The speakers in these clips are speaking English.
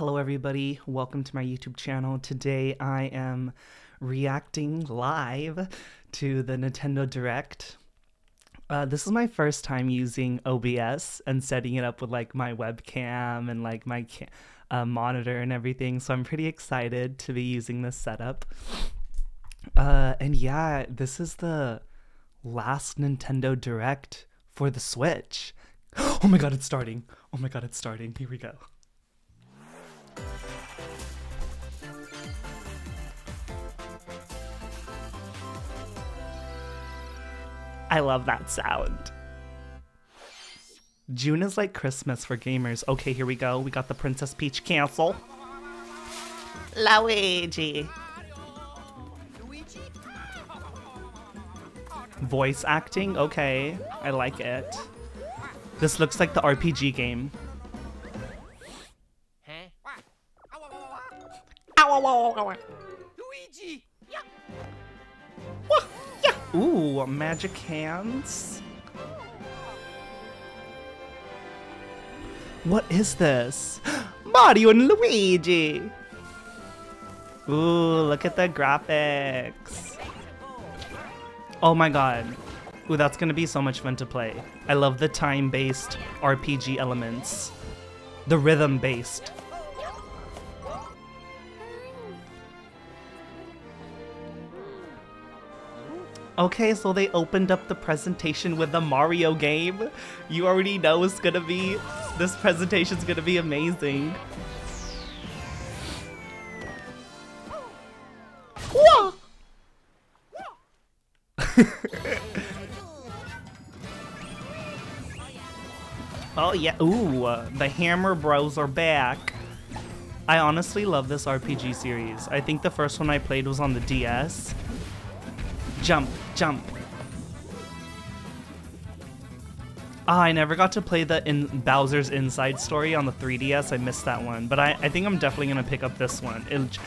Hello, everybody. Welcome to my YouTube channel. Today I am reacting live to the Nintendo Direct. Uh, this is my first time using OBS and setting it up with like my webcam and like my uh, monitor and everything. So I'm pretty excited to be using this setup. Uh, and yeah, this is the last Nintendo Direct for the Switch. Oh my god, it's starting. Oh my god, it's starting. Here we go. I love that sound. June is like Christmas for gamers. Okay, here we go. We got the Princess Peach cancel. Luigi. Voice acting? Okay, I like it. This looks like the RPG game. Luigi! Ooh, magic hands. What is this? Mario and Luigi! Ooh, look at the graphics. Oh my god. Ooh, that's gonna be so much fun to play. I love the time-based RPG elements. The rhythm-based. Okay, so they opened up the presentation with the Mario game. You already know it's gonna be, this presentation's gonna be amazing. oh yeah, ooh, uh, the Hammer Bros are back. I honestly love this RPG series. I think the first one I played was on the DS. Jump, jump. Ah, I never got to play the in Bowser's Inside Story on the 3DS. I missed that one, but I, I think I'm definitely gonna pick up this one. It,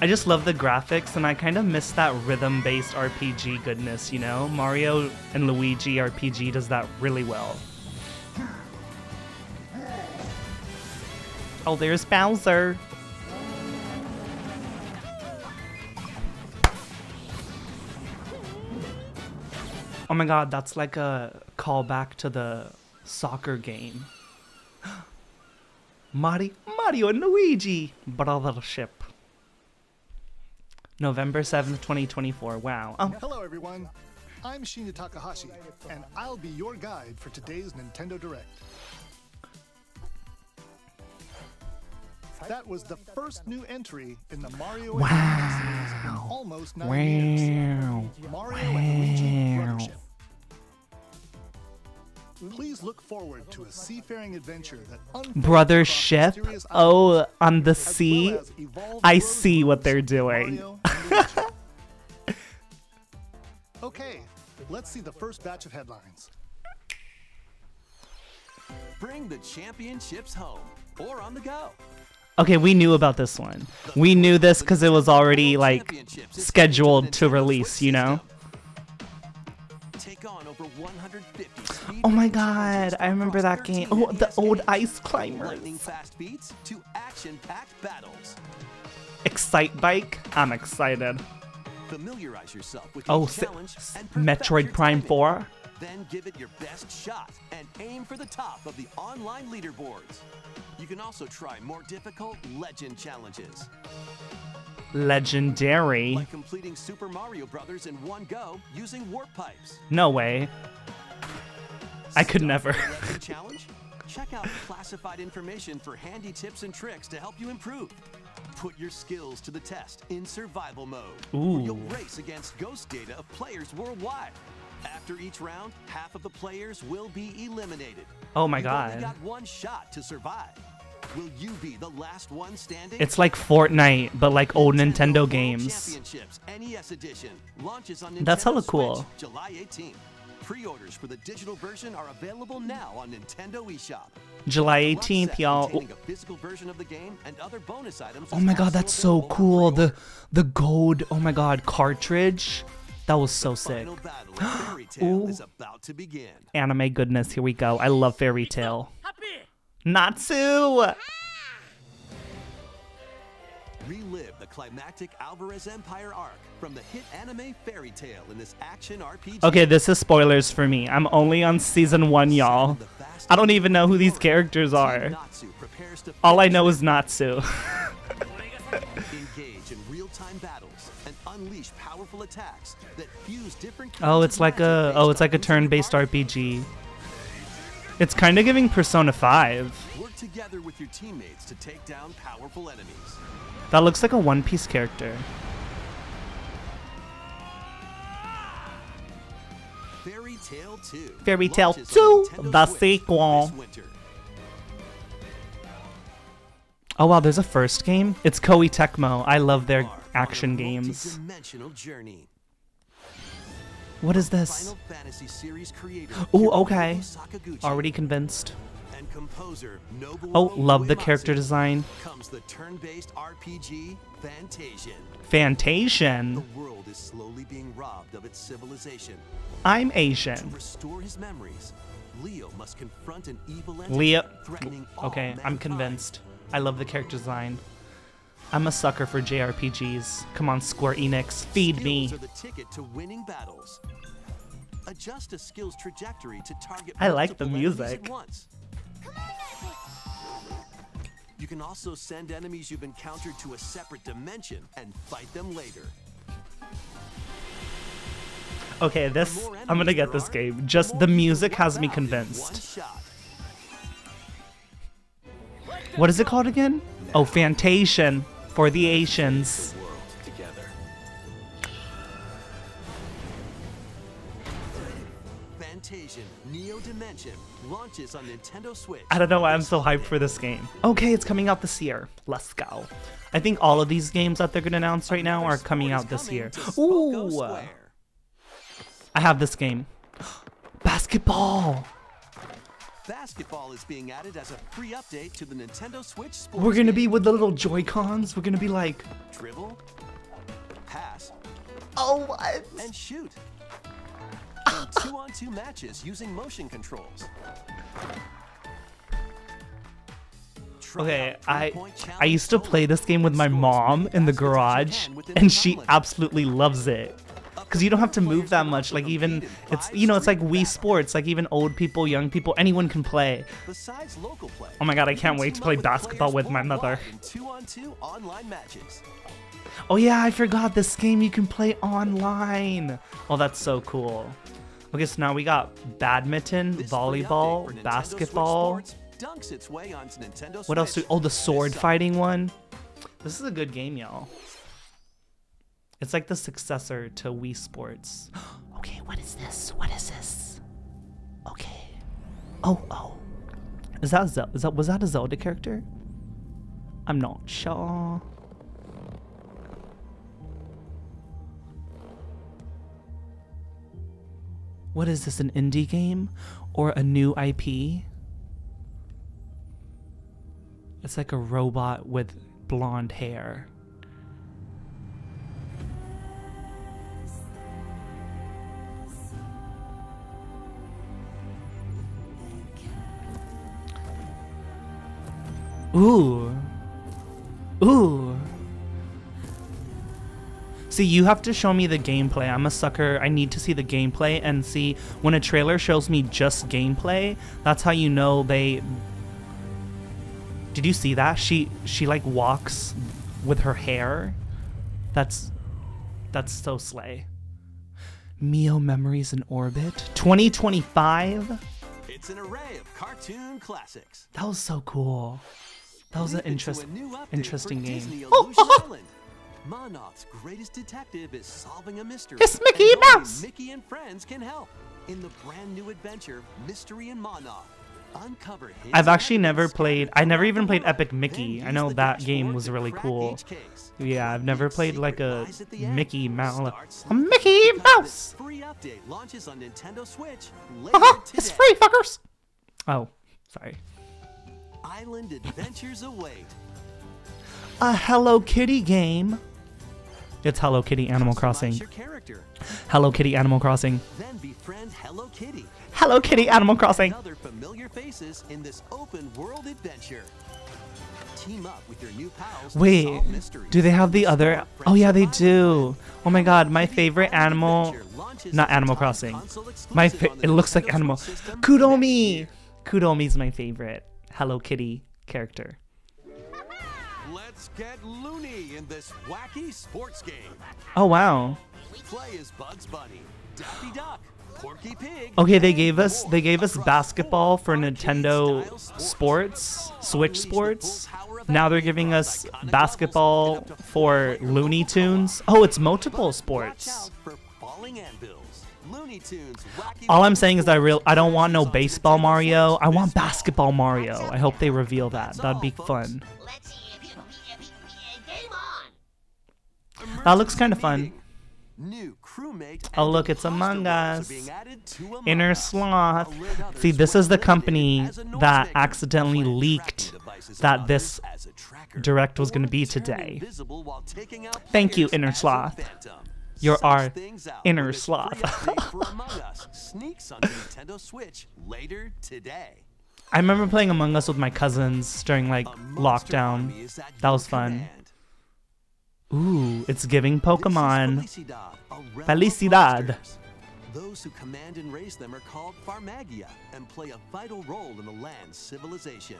I just love the graphics, and I kind of miss that rhythm-based RPG goodness. You know, Mario and Luigi RPG does that really well. Oh, there's Bowser. Oh my god, that's like a callback to the soccer game. Mario, Mario and Luigi, brothership. November 7th, 2024. Wow. Oh. Hello, everyone. I'm Shinya Takahashi, and I'll be your guide for today's Nintendo Direct. That was the first new entry in the Mario wow. Series in almost nine wow. years. Mario wow. and Luigi Please look forward to a seafaring adventure that Brother ship? Oh, on the sea? Well I see what they're doing. okay, let's see the first batch of headlines. Bring the championships home or on the go. Okay, we knew about this one. We knew this because it was already like scheduled to release, you know? Oh my god, I remember that game. Oh, the old ice climber. Excitebike? I'm excited. Oh, Metroid Prime 4? Then give it your best shot and aim for the top of the online leaderboards. You can also try more difficult legend challenges. Legendary? Like completing Super Mario Brothers in one go using warp pipes. No way. I could never. challenge? Check out classified information for handy tips and tricks to help you improve. Put your skills to the test in survival mode. Ooh. you'll race against ghost data of players worldwide. After each round, half of the players will be eliminated. Oh my You've god. Only got one shot to survive. Will you be the last one standing? It's like Fortnite, but like old Nintendo, Nintendo games. NES edition launches on Nintendo That's hella cool. Switch, July 18th. Pre-orders for the digital version are available now on Nintendo eShop. July 18th, y'all. Oh my god, that's so cool. The the gold, oh my god, cartridge. That was so sick. Ooh. Anime goodness, here we go. I love Fairy Tail. Natsu! Ah! Relive the climactic Alvarez Empire arc from the hit anime Fairy Tail in this action RPG. Okay, this is spoilers for me. I'm only on season one, y'all. I don't even know who these characters are. Natsu prepares to All I know is Natsu. engage in real-time battles and unleash powerful attacks that fuse different oh, it's like a oh, it's like a on who's in turn-based. RPG. It's kind of giving Persona 5. Work together with your teammates to take down powerful enemies. That looks like a One Piece character. Fairy Tail 2. Fairy Tail launches 2, the sequel. Oh wow, there's a first game. It's Koei Tecmo. I love their action games. What is this? Final Fantasy series creator. Ooh, Hironobu okay. Already convinced. composer Oh, love the character design. Comes the turn-based RPG Fantasian. Fantasian. The world is slowly being robbed of its civilization. I'm To Asian. restore his memories, Leo must confront an evil entity Leo. Okay, I'm convinced. I love the character design. I'm a sucker for JRPGs. Come on, Square Enix, feed me. Are the ticket to winning battles. Adjust a skill's trajectory to target I like the multiple enemies at music. You can also send enemies you've encountered to a separate dimension and fight them later. Okay, this I'm gonna get this game. Just the music has me out in One convinced. What is it called again? Oh, Fantasian for the Asians. World together. Fantasian Neo Dimension launches on Nintendo Switch. I don't know why I'm so hyped for this game. Okay, it's coming out this year. Let's go. I think all of these games that they're gonna announce right now are coming out this year. Ooh, I have this game. Basketball. Basketball is being added as a free update to the Nintendo Switch Sports. We're gonna be with the little Joy Cons. We're gonna be like, dribble, pass, oh what? and shoot. In two-on-two matches using motion controls. Okay, I I used to play this game with my mom in the baskets as you garage, and she absolutely loves it. Because you don't have to move that much. Like even it's you know it's like Wii Sports. Like even old people, young people, anyone can play. Besides local play. Oh my God, I can't wait to play basketball with my mother. two-on-two online matches. Oh yeah, I forgot this game you can play online. Oh, that's so cool. Okay, so now we got badminton, volleyball, for Nintendo Switch basketball. Dunks its way onto Nintendo What else? Do, oh, the sword fighting one. This is a good game, y'all. It's like the successor to Wii Sports. okay, what is this? What is this? Okay. Oh, oh. Is that Zel- is that was that a Zelda character? I'm not sure. What is this, an indie game or a new IP? It's like a robot with blonde hair. Ooh. Ooh. See, you have to show me the gameplay. I'm a sucker. I need to see the gameplay and see when a trailer shows me just gameplay, that's how you know they Did you see that? She she like walks with her hair. That's that's so slay. Mio Memories in Orbit 2025. It's an array of cartoon classics. That was so cool. That was an interest, interesting game. Oh, Island. Greatest detective is solving a mystery. It's Mickey and Mouse. Mickey and friends can help in the brand new adventure Mystery and Monarch. Uncover I've actually never played- I never even played. Epic Mickey. I know that game was really cool. Yeah, I've never played like a lies at the end. Mickey Mouse. A Mickey Mouse. Free update launches on Nintendo Switch later Haha, today. it's free, fuckers. Oh, sorry. Island adventures await. A Hello Kitty game. It's Hello Kitty Animal Crossing. Hello Kitty Animal Crossing. Then befriend Hello Kitty. Hello Kitty Animal Crossing. Other familiar faces in this open world adventure. Team up with your new pals Wait, do they have the other? Oh yeah, they do. Oh my god, my favorite animal, not Animal Crossing. My it looks like Animal. Kuromi. Kuromi's my favorite Hello Kitty character. Let's get loony in this wacky sports game. Oh wow. Play as Bugs Bunny, Daffy Duck, Porky Pig. Okay, they gave us they gave us basketball for Nintendo Sports, Switch Sports. Now they're giving us basketball for Looney Tunes. Oh, it's multiple sports. All I'm saying is that I real I don't want no baseball Mario. I want basketball Mario. I hope they reveal that. That'd be fun. Let's see if you game on. That looks kind of fun. Oh, look, it's Among Us. being added to Among Inner Sloth. See, this is the company that accidentally leaked that this others as a tracker. direct was gonna be today. invisible while taking out Thank you, Innersloth. You're our inner sloth. free update for Among Us sneaks onto Nintendo Switch later today. I remember playing Among Us with my cousins during like lockdown. army is at That was fun. Ooh, it's giving Pokemon. Felicidad, a realm of Felicidad. Those who command and raise them are called Farmagia and play a vital role in the land's civilization.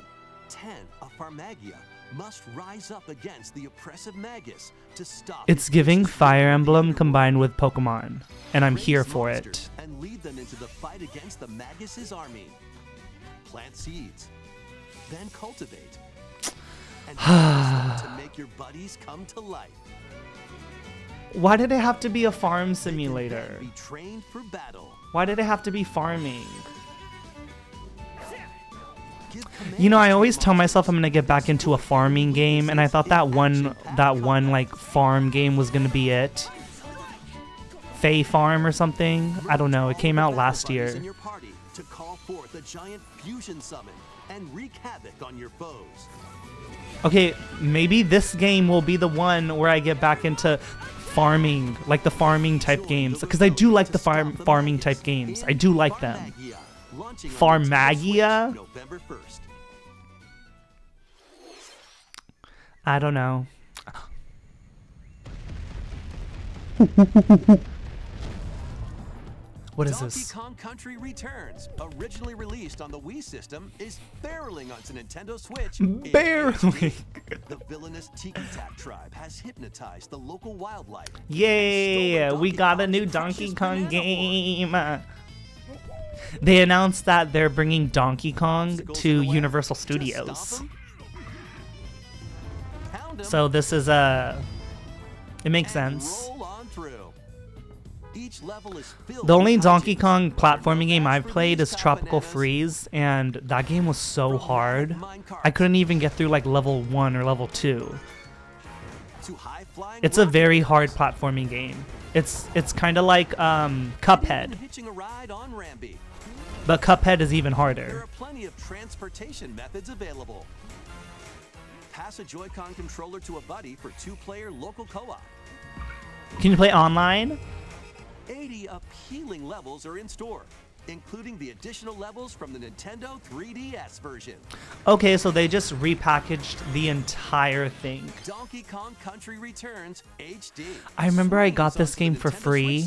Ten of Farmagia must rise up against the oppressive Magus to stop. It's giving Fire Emblem combined with Pokemon, and I'm here for it. And lead them into the fight against the Magus' army. Plant seeds, then cultivate, and to make your buddies come to life. Why did it have to be a farm simulator? Be trained for battle. Why did it have to be farming? You know, I always tell myself I'm gonna get back into a farming game, and I thought that one that one like farm game was gonna be it. Fae Farm or something. I don't know. It came out last year. in your party to call forth a giant fusion summon and wreak havoc on your foes. Okay, maybe this game will be the one where I get back into farming, like the farming type games, because I do like the farm farming type games. I do like them. Farmagia, Farmagia? November 1st. I don't know. What is Donkey this? Kong Country Returns, originally released on the Wii system, is barreling onto Nintendo Switch. Barely. The villainous Tiki Tak tribe has hypnotized the local wildlife. Yay! We got a new Donkey Kong game. They announced that they're bringing Donkey Kong to in the way? Universal Studios. stop 'em. Pound 'em So this is a. It makes sense. roll on through. Each level is filled The only Donkey. Kong platforming game I've played is Tropical Freeze, and that game was so hard. I couldn't even get through like level one or level two. It's a very hard platforming game. It's it's kind of like um, Cuphead, hitching a ride on Rambi. but Cuphead is even There harder. are plenty of transportation methods available. Pass a Joy-Con controller to a buddy for two-player local co-op. Can you play online? 80 appealing levels are in store, including the additional levels from the Nintendo 3DS version. Okay, so they just repackaged the entire thing. Donkey Kong Country Returns HD. I remember I got this game for free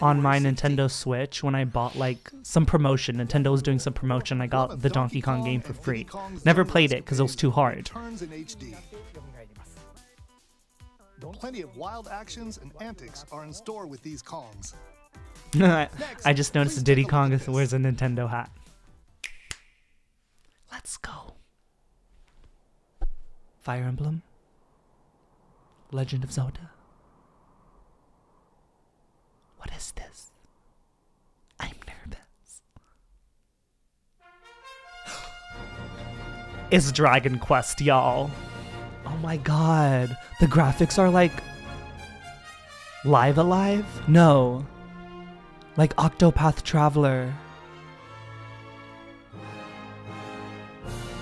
on my Nintendo Switch when I bought like some promotion. Nintendo was doing some promotion. I got the Donkey Kong game for free. Never played it because it was too hard. Returns in HD. Plenty of wild actions and antics are in store with these Kongs. I just noticed Diddy take a look Kong wears a Nintendo hat. Let's go. Fire Emblem. Legend of Zelda. What is this? I'm nervous. it's Dragon Quest, y'all. Oh my god. The graphics are like Live Alive? No. Like Octopath Traveler.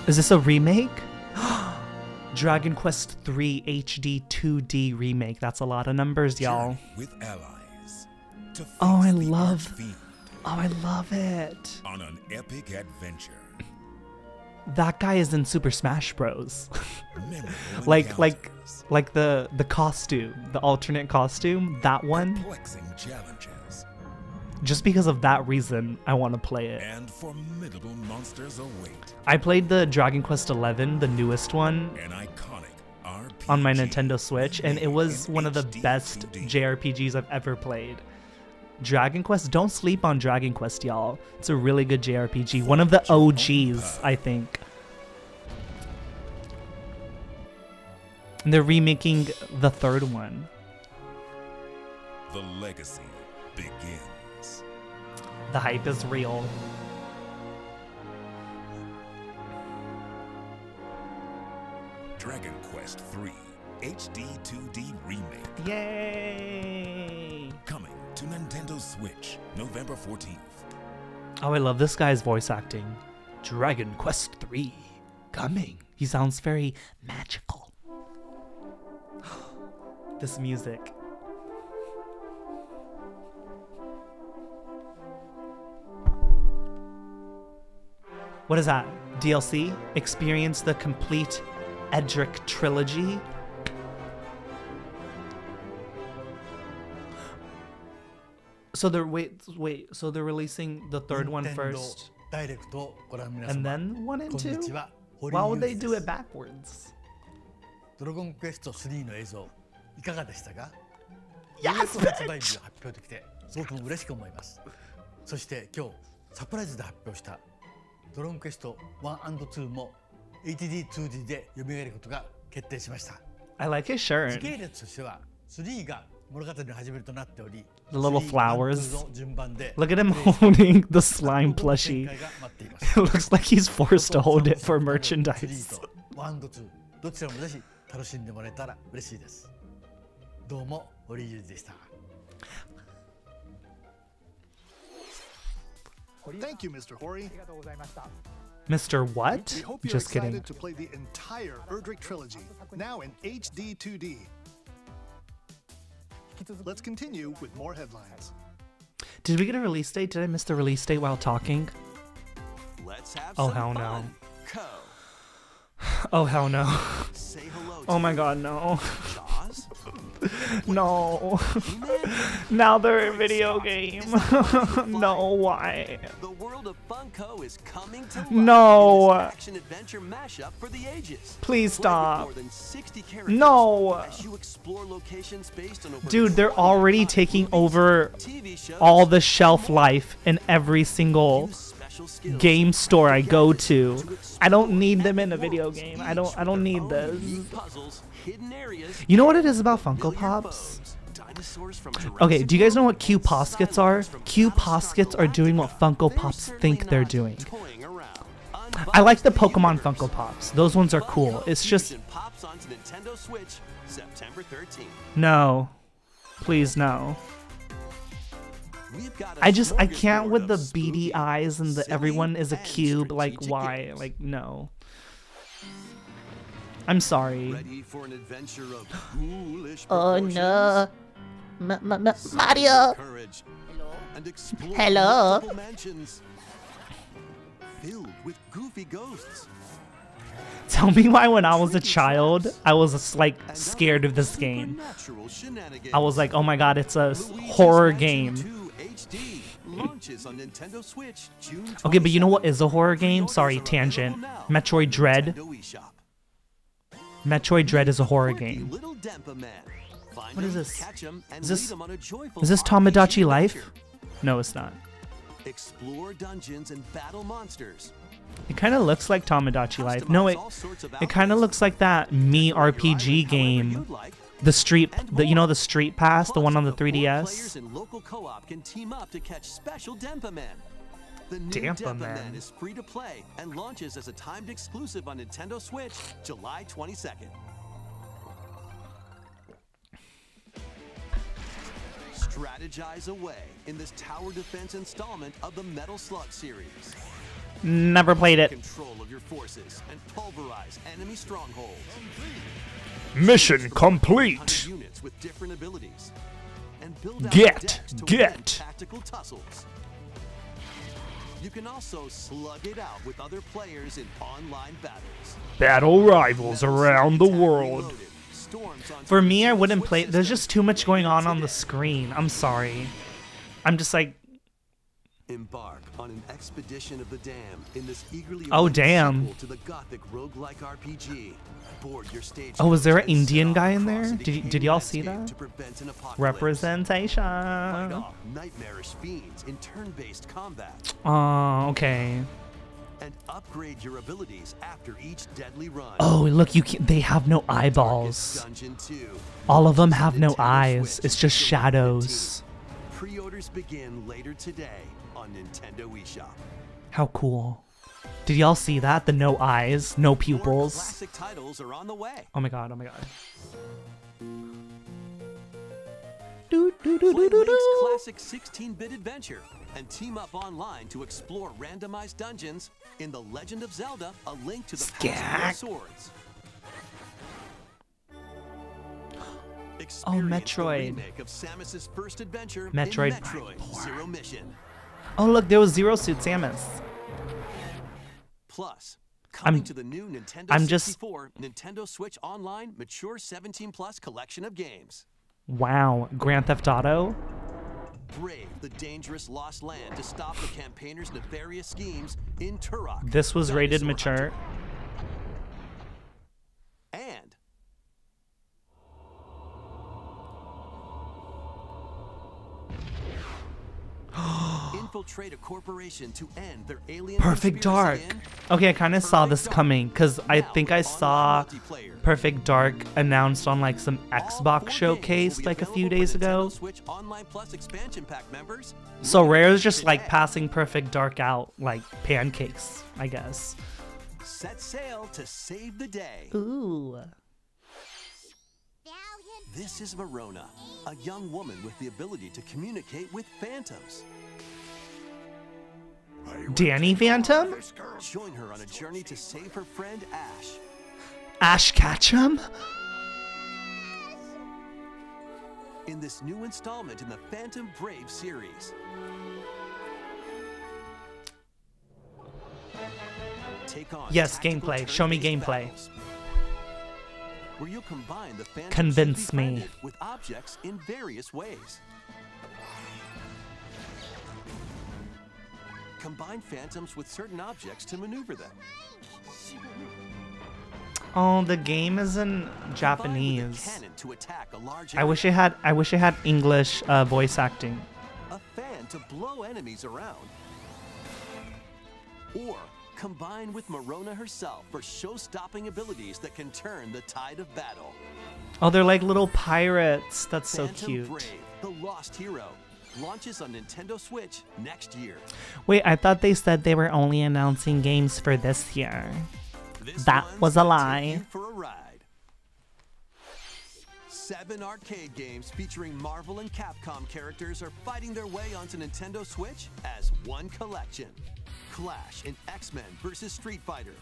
Is this a remake? Dragon Quest III HD 2D remake. That's a lot of numbers, y'all. With allies. To Oh, I love- Oh, I love it. on an epic adventure. that guy is in Super Smash Bros. Like like like the the costume, the alternate costume, that one. Just because of that reason, I want to play it. and formidable monsters await. I played the Dragon Quest XI, the newest one, An iconic RPG on my Nintendo Switch, and it was one of the best JRPGs I've ever played. Dragon Quest, don't sleep on Dragon Quest, y'all. It's a really good JRPG. One of the OGs, I think. And they're remaking the third one. The legacy begins. The hype is real. Dragon Quest III HD 2D Remake Yay! coming to Nintendo Switch November 14th. Oh, I love this guy's voice acting. Dragon Quest 3 coming. He sounds very magical. this music. what is that? DLC? Experience the complete Erdrick trilogy? So they're wait wait so they're releasing the third one first. And then one and two? Why would they do it backwards? ドラゴンクエスト3の映像いかがでしたか Yes, 発売日が発表できてすごく嬉しく思いますそして今日サプライズで発表したドラゴンクエスト 1&2 HD-2D like his shirt. 時系列としては3が物語の始めるとなっており、The little flowers. Look at him holding the slime plushie. It looks like he's forced to hold it for merchandise. 1&2 どちらもぜひ楽しんでもらえたら嬉しいです。どうも、オリジュでした。Thank you, Mr. Horii. Mr. What? We hope you're Just excited kidding. to play the entire Erdrick trilogy, now in HD 2D. Let's continue with more headlines. Did we get a release date? Did I miss the release date while talking? Let's have Oh, some hell no. Co. Oh hell no. Say hello Oh my god, no. No. Now they're a video game. no, why? The world of Funko is coming to life No. action adventure mashup for the ages. Please stop. more than 60 characters No. you explore locations based on Dude, they're already taking over all the shelf life in every single use special skills game store I go to. I don't need them in a video game. I don't I don't need this. unique puzzles, hidden areas, You know what it is about Funko Pops? foes, dinosaurs from Okay, do you guys know what Q Poskets are? Q Poskets are doing what Funko Pops think they're doing. I like the Pokemon. Funko Pops. Those ones are cool. It's just Fusion pops onto Nintendo Switch September 13th. no. Please no. We've got a I just I can't with the beady eyes and the everyone is a cube. Like why? games. Like no. I'm sorry. Ready for an adventure of ghoulish Oh no. Ma- ma- ma- Mario! Courage and Hello? mansions filled with goofy ghosts. Tell me why when I was a child I was like scared of this game. I was like, oh my god, it's a horror Mansion game. 2 HD launches on Nintendo Switch June Okay, but you know what is a horror game? Sorry, tangent. Metroid Dread. Metroid Dread is a horror game. Little Denpa Man. Find What is this? Catch him, and Is this- lead him on a joyful Is this Tamagotchi Life? No, it's not. Explore dungeons and battle monsters. It kind of looks like Tomodachi Life. No, it all sorts of it kind of looks like that Mii RPG game. The Street, the you know the Street Pass, the one on the Plus, 3DS. in local co-op can team up to catch special Denpa The new Man. Man is free to play and launches as a timed exclusive on Nintendo Switch July 22nd. Strategize away in this tower defense installment of the Metal Slug series. Never played it. Control of your forces and pulverize enemy strongholds. Mission complete. units with different abilities. And build out Get, decks to win get. tactical tussles. You can also slug it out with other players in online battles. Battle rivals around the world. reloaded, storms onto For me, I wouldn't play. There's just too much going on on the screen. I'm sorry. I'm just like, Embark on an expedition of the dam in this eagerly Oh, damn. to the gothic roguelike RPG. Board your stage Oh, was there an Indian guy in there? Did did y'all see that? To prevent an apocalypse. representation. Off nightmarish fiends in turn-based combat Oh, okay. and upgrade your abilities after each deadly run. Oh, look, you can, they have no eyeballs. Dungeon 2. All of them have no eyes. It's just shadows. Pre-orders begin later today on Nintendo eShop. How cool. Did y'all see that? The no eyes, no pupils. classic titles are on the way. Oh my god, oh my god. Do, do, do, Play do, do, do. classic 16-bit adventure and team up online to explore randomized dungeons in The Legend of Zelda: A Link to the Past of Swords. Oh, Experience the Metroid. remake of Samus's first adventure Metroid in Prime Metroid 4. Zero Mission. Oh look, there was Zero Suit Samus. Plus, coming I'm- to the new Nintendo I'm just- 64, Nintendo Switch Online Mature 17 Plus collection of games. Wow, Grand Theft Auto. Brave the dangerous lost land to stop the campaigners' nefarious schemes in Turok. This was rated mature. Hunter. And infiltrate a corporation to end their alien Perfect Dark. Okay, I kind of saw this coming because I think I saw. Perfect Dark announced on like some Xbox showcase games will be like a few days ago. Nintendo Switch Online Plus expansion pack members. So Rare is just like passing Perfect Dark out like pancakes, I guess. Set sail to save the day. Ooh. This is Marona, a young woman with the ability to communicate with phantoms. Danny Phantom? Join her on a journey to save her friend Ash. Ash Ketchum? in this new installment in the Phantom Brave series. Yes, gameplay. Show me gameplay. Where you'll combine the Convince me. with objects in various ways. Combine phantoms with certain objects to maneuver them. Oh, the game is in Combine with a Japanese. to attack a large I wish it had I wish it had English uh, voice acting. a fan to blow enemies around. Or combine with Marona herself for show-stopping abilities that can turn the tide of battle. Oh, they're like little pirates. That's so Phantom cute. Brave, the Lost Hero, launches on Nintendo Switch next year. Wait, I thought they said they were only announcing games for this year. This That was a lie. For a ride. Seven arcade games featuring Marvel and Capcom characters are fighting their way onto Nintendo Switch as one collection. Clash in X-Men vs. Street Fighter.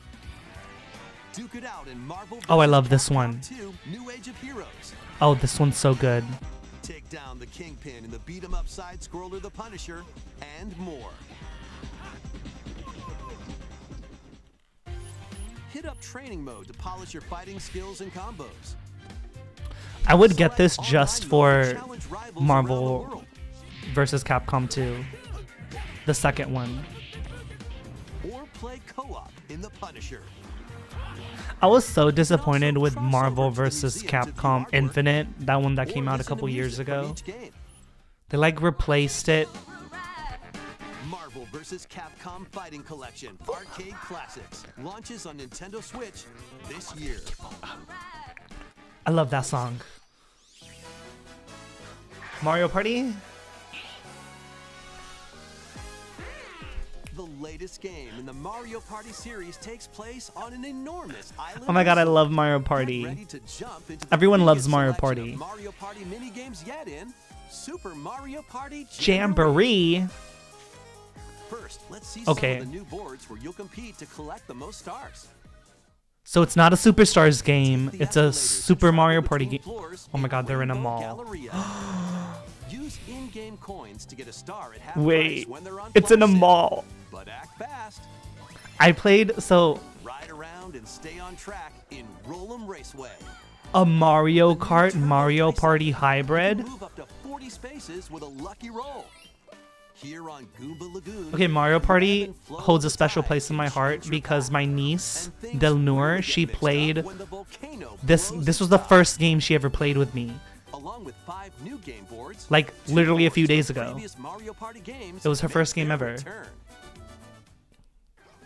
Duke it out in Marvel Oh, I love this one. 2 New Age of Heroes. Oh, this one's so good. Take down the Kingpin in the beat 'em up side scroller The Punisher and more. Hit up training mode to polish your fighting skills and combos. I would get this just for to challenge rivals around the Marvel versus Capcom 2. The second one. Or play co-op in The Punisher. I was so disappointed with Marvel to the versus museums of the Capcom. Infinite, that one that came out a couple years ago. They like replaced it. Marvel vs. Capcom Fighting Collection Arcade Classics launches on Nintendo Switch this year. I love that song. Mario Party? The latest game in the Mario Party series takes place on an enormous island. Oh my god, I love Mario Party. ready to jump into the Everyone loves Mario Party. Mario Party mini games yet in Super Mario Party Jamboree. First, let's see Okay. some of the new boards where you'll compete to collect the most stars. So it's not a Superstars game, it's a Super Mario Party game. Oh my god, they're in a mall. In-game coins to get a star at half Wait, price when they're on it's in a mall. But act fast. I played so Ride around and stay on track in Roll'em Raceway. a Mario Kart Mario Party hybrid. Move up to 40 spaces with a lucky roll. Here on Goomba Lagoon. Okay, Mario Party ebb and flow holds a special place in my heart because my niece And Del Noor, she played when the volcano this this was the first game she ever played with me. Along with five new game boards. Like, literally a few days ago. Mario Party games It was her first game ever. return.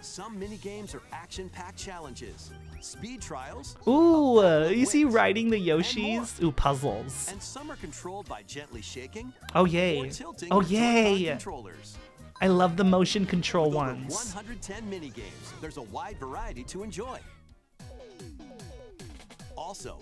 Some mini games are action-packed challenges, speed trials, Ooh, uh, you see riding the. Yoshis? Ooh, puzzles. And some are controlled by gently shaking Oh yay. Oh yay. controllers. I love the motion control With ones. 110 mini games. There's a wide variety to enjoy. Also,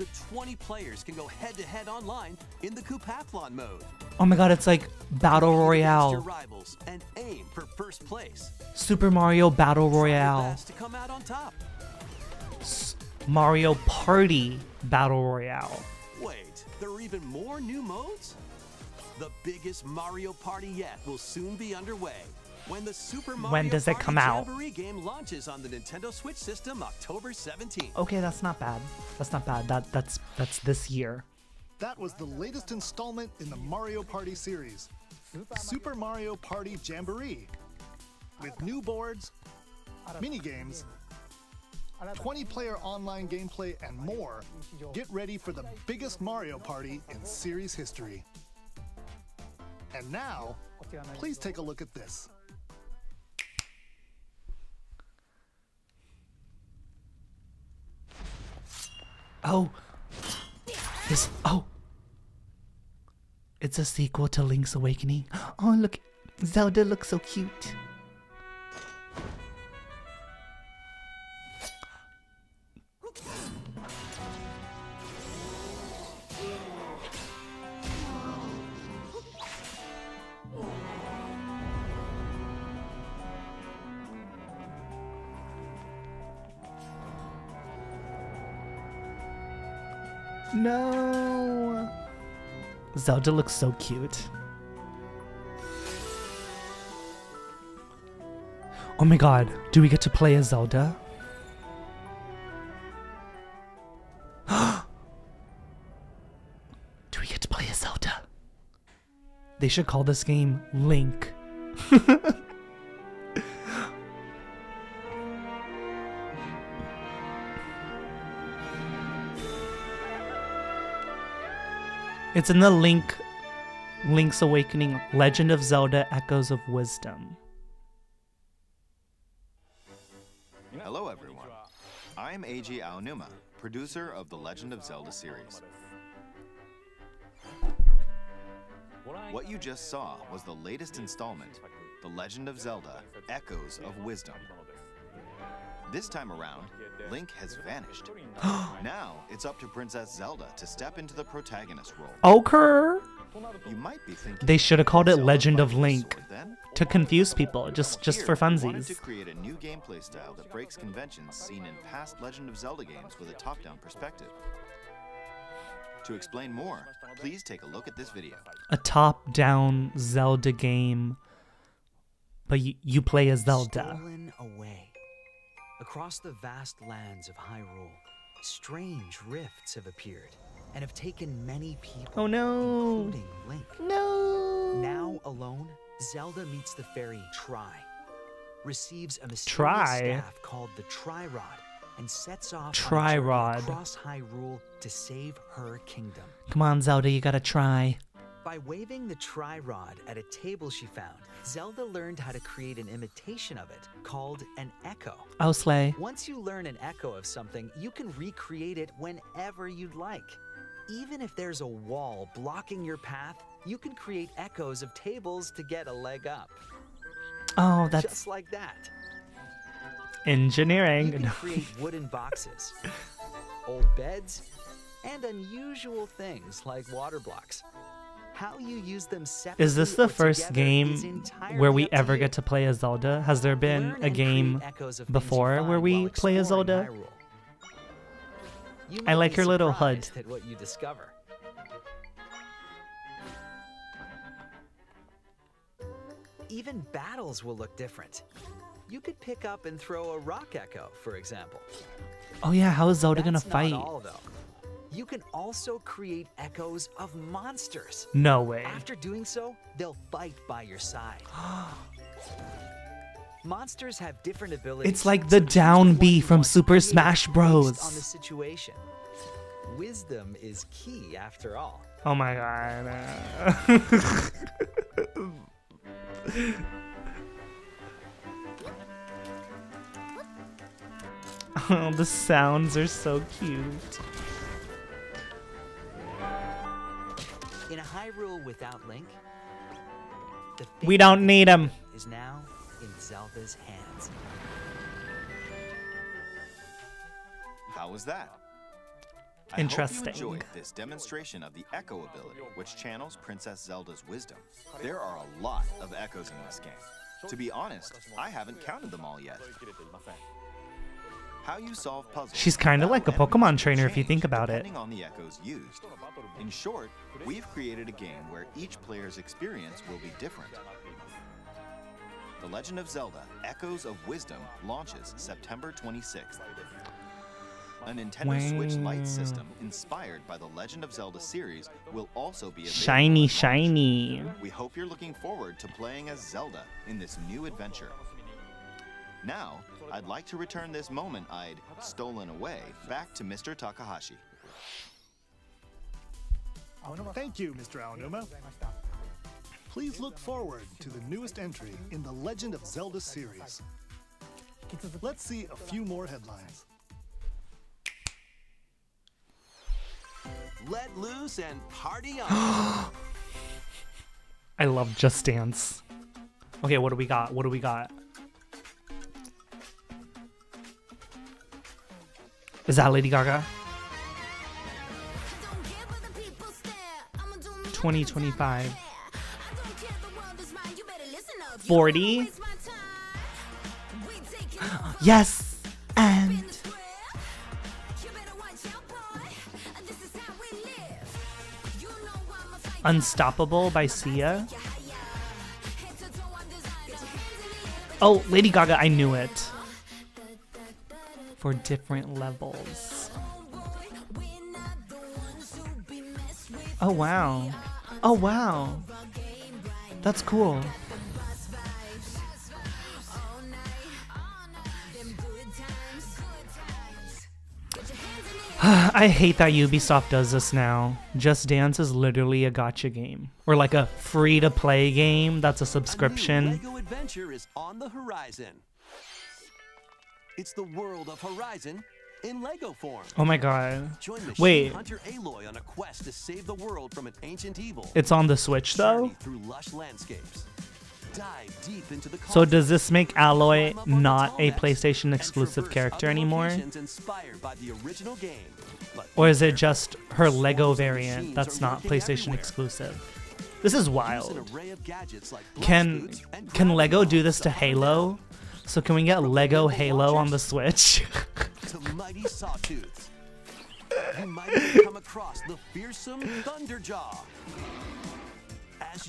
up to 20 players can go head-to-head online in the Koopathlon mode. Oh my god, it's like Battle against Your Royale. rivals and aim for first place. Super Mario Battle Royale. to come out on top. Mario Party Battle Royale. Wait, there are even more new modes? The biggest Mario Party yet will soon be underway when the Super Mario When does it come out? Game launches on the Nintendo Switch system October 17th. Okay, that's not bad. That's not bad. That that's that's this year. That was the latest installment in the Mario Party series, Super Mario Party Jamboree. With new boards, mini games, 20 player online gameplay, and more, get ready for the biggest Mario Party in series history. And now, please take a look at this. Oh. This oh. It's a sequel to Link's Awakening. Oh, look. Zelda looks so cute. No. Zelda looks so cute. Oh my god, do we get to play as Zelda? do we get to play as Zelda? They should call this game Link. It's in the Link Link's Awakening Legend of Zelda Echoes of Wisdom. Hello, everyone. I'm Eiji Aonuma, producer of the Legend of Zelda series. What you just saw was the latest installment, The Legend of Zelda Echoes of Wisdom. This time around, Link has vanished. now it's up to Princess Zelda to step into the protagonist role. Oker! You might be thinking They should have called it Legend of Link then? to confuse people, just just for we wanted to funsies. create a new gameplay style that breaks conventions seen in past Legend of Zelda games with a top-down perspective. To explain more, please take a look at this video. A top-down Zelda game, but you, you play as Zelda. Stolen away. Across the vast lands of Hyrule, strange rifts have appeared and have taken many people, Oh no! including Link. No! Now alone, Zelda meets the fairy Tri, receives a mysterious Tri? staff called the Tri Rod, and sets off on a Tri-Rod. across Hyrule to save her kingdom. Come on, Zelda, you gotta try. By waving the Tri Rod at a table she found, Zelda learned how to create an imitation of it called an echo. Oh, Slay. Once you learn an echo of something, you can recreate it whenever you'd like. Even if there's a wall blocking your path, you can create echoes of tables to get a leg up. Oh, that's Just like that. engineering. You can create wooden boxes, old beds, and unusual things like water blocks. How you use them Is this the first game where we ever get to play as Zelda? Has there been a game create echoes of things you before where we play as Zelda? I like her little HUD. what you discover. Even battles will look different. You could pick up and throw a rock echo, for example. Oh yeah, how is Zelda gonna fight? All. You can also create echoes of monsters. No way. After doing so, they'll fight by your side. Monsters have different abilities. It's like the down B from Super Smash Bros. On the situation. Wisdom is key, after all. Oh my god. oh, the sounds are so cute. Without Link, the We don't need him. is now in Zelda's hands. How was that? Interesting. I Interesting. Hope you enjoyed this demonstration of the Echo ability, which channels Princess Zelda's wisdom. There are a lot of echoes in this game. To be honest, I haven't counted them all yet. How you solve puzzles. She's kinda like a Pokemon trainer if you think about it. On the echoes used. In short, we've created a game where each player's experience will be different. The Legend of Zelda: Echoes of Wisdom launches September 26th. A Nintendo Switch Lite system inspired by the Legend of Zelda series will also be available. Shiny, shiny. We hope you're looking forward to playing as Zelda in this new adventure. Now, I'd like to return this moment I'd stolen away back to Mr. Takahashi. Thank you, Mr. Aonuma. Please look forward to the newest entry in the Legend of Zelda series. Let's see a few more headlines. Let loose and party on. I love Just Dance. Okay, what do we got? What do we got? Is that Lady Gaga? 2025. 40? Yes! And. Unstoppable by Sia. Oh, Lady Gaga, I knew it. For different levels. Oh, wow. Oh, wow. That's cool. I hate that Ubisoft does this now. Just Dance is literally a gotcha game. Or like a free to play game that's a A subscription. new It's the world of Horizon in Lego form. Oh my god. Wait, hunter Aloy on a quest to save the world from an ancient evil. it's on the Switch though? Through lush landscapes. Dive deep into the So does this make Aloy Climb up on the not a PlayStation exclusive character anymore? by the original game. Or is it just her Lego variant that's not PlayStation exclusive? This is wild. array of gadgets like Can blast boots and can Lego do this to Halo? Down. So can we get Lego Halo on the Switch? to mighty sawtooths. You might come across the fearsome Thunderjaw.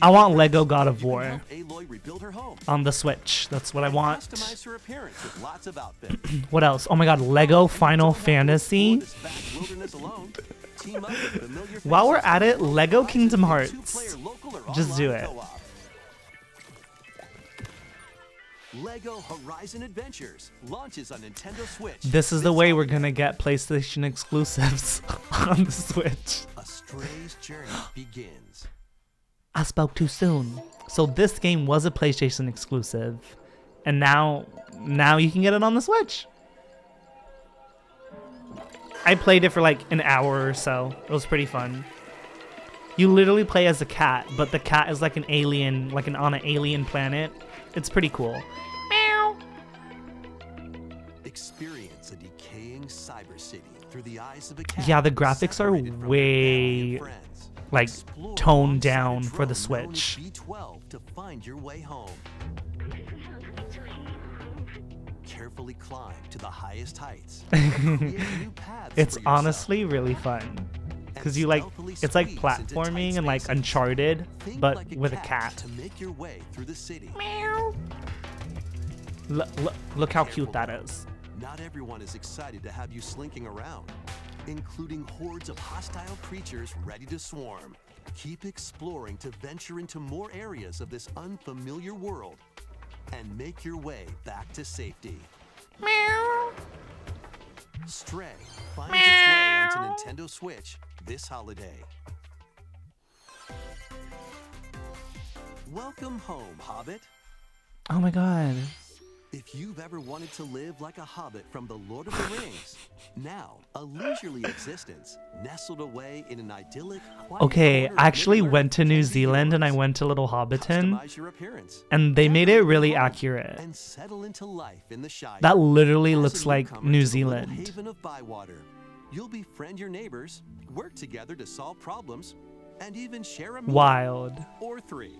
I want Lego God of War Aloy rebuild her home. on the Switch. That's what I want. Her appearance with lots of outfits. What else? Oh my god, Lego Final Don't have to explore Fantasy. this vast wilderness alone. Team up with familiar While we're at it, Lego Kingdom Hearts. two-player local or Just do online it. Lego Horizon Adventures launches on Nintendo Switch. This is the way we're gonna get PlayStation exclusives on the Switch. A Stray's journey begins. I spoke too soon. So this game was a PlayStation exclusive, and now now you can get it on the Switch. I played it for like an hour or so. It was pretty fun. You literally play as a cat, but the cat is like an alien, like an on an alien planet. It's pretty cool. A decaying cyber city through the eyes of a cat. Yeah, the graphics are separated from her family and way like toned down for the drone known as Switch. B12 to find your way home. Carefully climb to the highest heights. Create new paths It's honestly really fun. because you like it's like platforming and like Uncharted, but like with a cat cat. to make your way through the city. L- l- look how cute that is. Not everyone is excited to have you slinking around, including hordes of hostile creatures ready to swarm. Keep exploring to venture into more areas of this unfamiliar world and make your way back to safety. Meow. Stray finds its way onto Nintendo Switch this holiday. Welcome home, Hobbit. Oh my god. If you've ever wanted to live like a hobbit from the Lord of the Rings, now a leisurely existence nestled away in an idyllic, Okay, I actually went to New Zealand and I went to Little Hobbiton, Customize your appearance and they made it really accurate. And settle into life in the Shire. That literally looks like New to the little Zealand. Haven of Bywater, you'll befriend your neighbors, work together to solve problems, and even share a meal Wild. or three.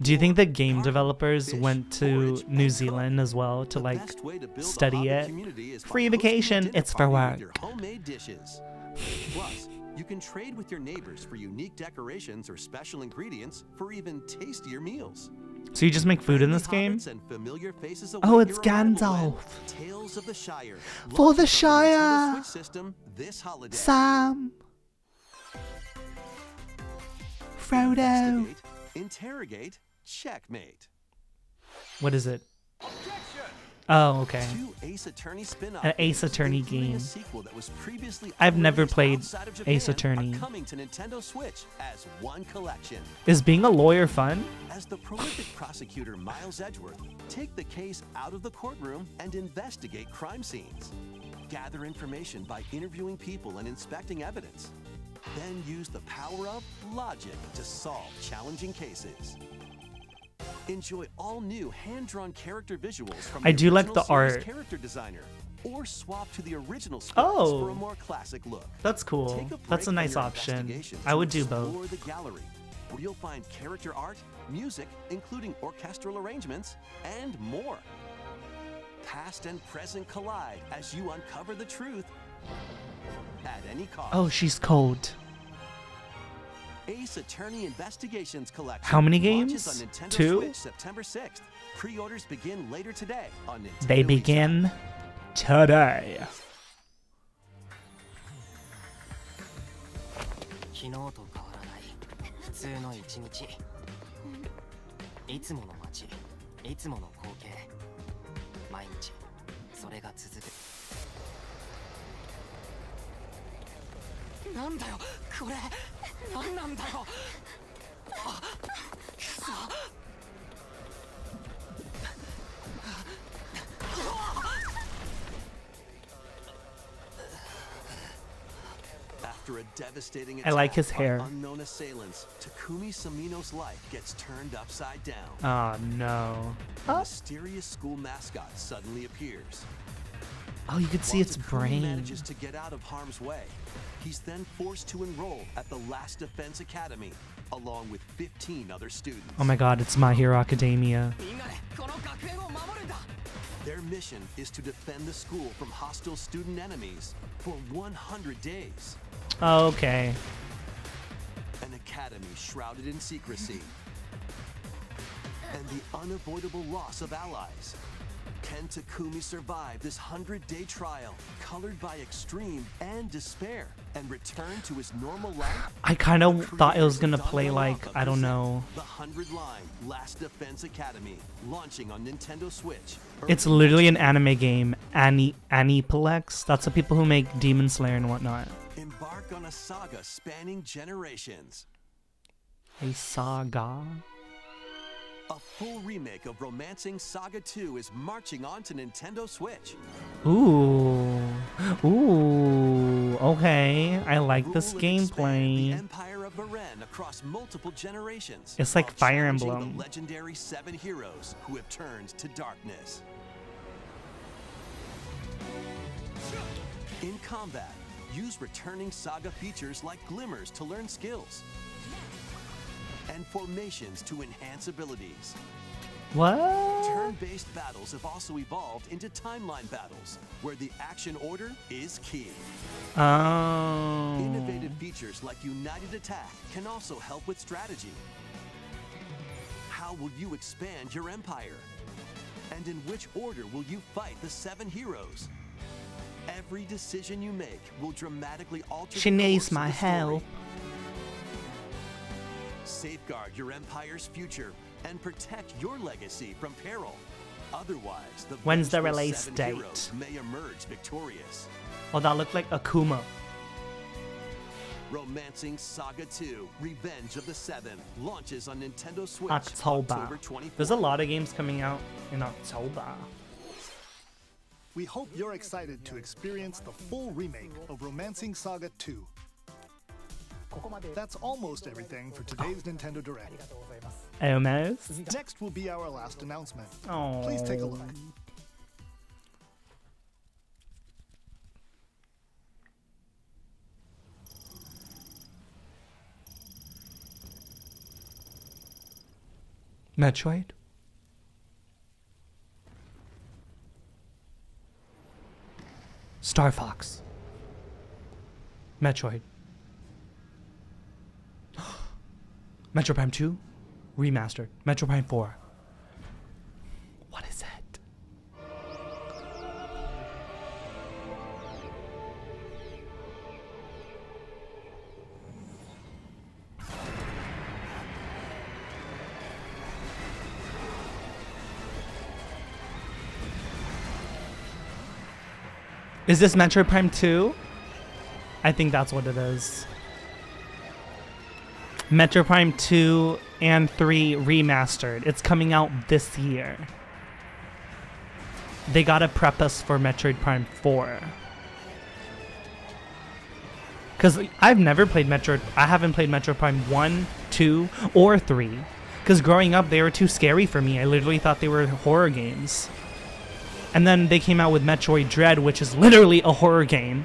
Do you think the game developers went to New Zealand as well to like best way to build a study it? community is by Free vacation, it's for work. Plus, you can trade with your neighbors for unique decorations or special ingredients for even tastier meals. So you just make food in this game? and familiar faces Oh, it's your arrival when Gandalf. Tales of the Shire. For the launches on Nintendo Shire. System this holiday. Sam. Frodo. Interrogate, checkmate. What is it? Oh, okay. Ace Attorney spin-off An Ace Attorney game. A sequel that was previously I've never played of Ace Attorney. Coming to Nintendo Switch as one collection. Is being a lawyer fun? As the prolific prosecutor Miles Edgeworth, take the case out of the courtroom and investigate crime scenes. Gather information by interviewing people and inspecting evidence. Then use the power of logic to solve challenging cases. Enjoy all new hand-drawn character visuals from I the do like the art. character designer, or swap to the original sprites Oh. for a oh. more classic look. That's cool. That's a nice option. I would do both. the gallery, where you'll find character art, music, including orchestral arrangements, and more. Past and present collide as you uncover the truth at any cost. Oh, she's cold. Ace Attorney Investigations Collection. How many games? on Nintendo Two? Switch September 6th. Pre-orders begin later today on Nintendo They eShop. begin today. I like his hair. Unknown assailants, Takumi Sumino's life gets turned upside down. Oh no. Mysterious school mascot suddenly appears. Oh, you can see its brain. manages to get out of harm's way. He's then forced to enroll at the Last Defense Academy, along with 15 other students. Oh my god, it's My Hero Academia. Their mission is to defend the school from hostile student enemies for 100 days. Okay. An academy shrouded in secrecy. And the unavoidable loss of allies. Can Takumi survive this 100 day trial, colored by extreme and despair, and return to his normal life? I kind of thought it was gonna play like, I don't know. The 100 line Last Defense Academy, launching on Nintendo Switch. It's literally an anime game, Ani Aniplex. That's the people who make Demon Slayer and whatnot. Embark on a saga spanning generations. A saga. A full remake of Romancing Saga 2 is marching on to Nintendo Switch. Ooh. Ooh. Okay. I like this Rule and The gameplay. Empire of Avalon across multiple generations. It's like Fire Emblem. Legendary seven heroes who have turned to darkness. In combat, use returning saga features like glimmers to learn skills and formations to enhance abilities. What? Turn-based battles have also evolved into timeline battles, where the action order is key. Oh. Innovative features like United Attack can also help with strategy. How will you expand your empire? And in which order will you fight the seven heroes? Every decision you make will dramatically alter She the needs my help. Safeguard your empire's future and protect your legacy from peril. Otherwise, the When's the release date? may emerge victorious. Oh, that looked like Akuma. Romancing Saga 2: Revenge of the Seven launches on Nintendo Switch October. October 24th. There's a lot of games coming out in October. We hope you're excited to experience the full remake of Romancing Saga 2. That's almost everything for today's Nintendo Direct. Almost. Next will be our last announcement. Oh. Please take a look. Metroid? Star Fox. Metroid. Metroid Prime 2 remastered. Metroid Prime 4. What is it? Is this Metroid Prime 2? I think that's what it is. Metroid Prime 2 and 3 remastered. It's coming out this year. They gotta prep us for Metroid Prime 4. Because I've never played Metroid. I haven't played Metroid Prime 1, 2, or 3. Because growing up, they were too scary for me. I literally thought they were horror games. And then they came out with Metroid Dread, which is literally a horror game.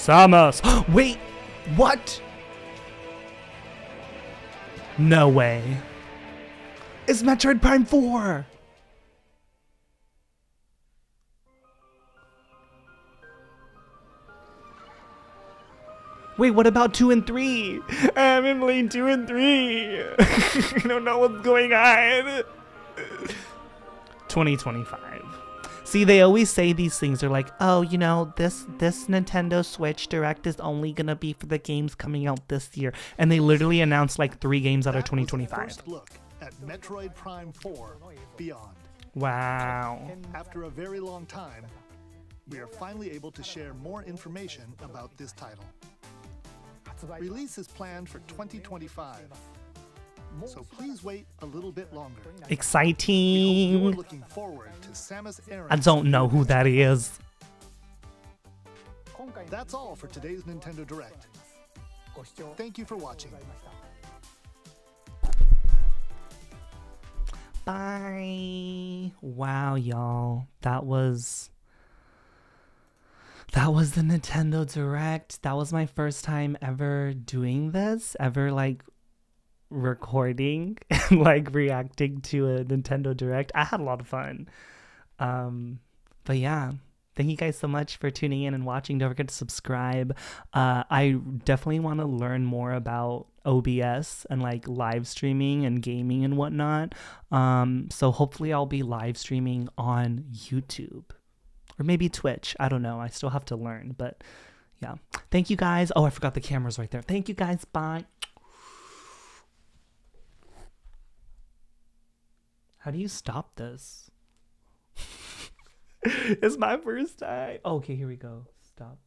Samus! Wait! What? No way. It's Metroid Prime 4! Wait, what about 2 and 3? I'm in lane 2 and 3. I don't know what's going on. 2025. See, they always say these things. They're like, "Oh, you know, this this Nintendo Switch Direct is only gonna be for the games coming out this year," and they literally announced like three games out of That was 2025. First look at Metroid Prime 4 Beyond. Wow. After a very long time, we are finally able to share more information about this title. Release is planned for 2025. So please wait a little bit longer. Exciting. looking forward to Samus I don't know who that is. That's all for today's Nintendo Direct. Thank you for watching. Bye. Wow, y'all. That was that was the Nintendo Direct. That was my first time ever doing this, ever like recording and like reacting to a Nintendo Direct. I had a lot of fun. Um but yeah, thank you guys so much for tuning in and watching. Don't forget to subscribe. Uh, I definitely want to learn more about OBS and like live streaming and gaming and whatnot. Um, so hopefully I'll be live streaming on YouTube or maybe Twitch. I don't know. I still have to learn, but yeah. Thank you guys. Oh, I forgot the camera's right there. Thank you guys. Bye. How do you stop this? it's my first time. Okay, here we go. Stop.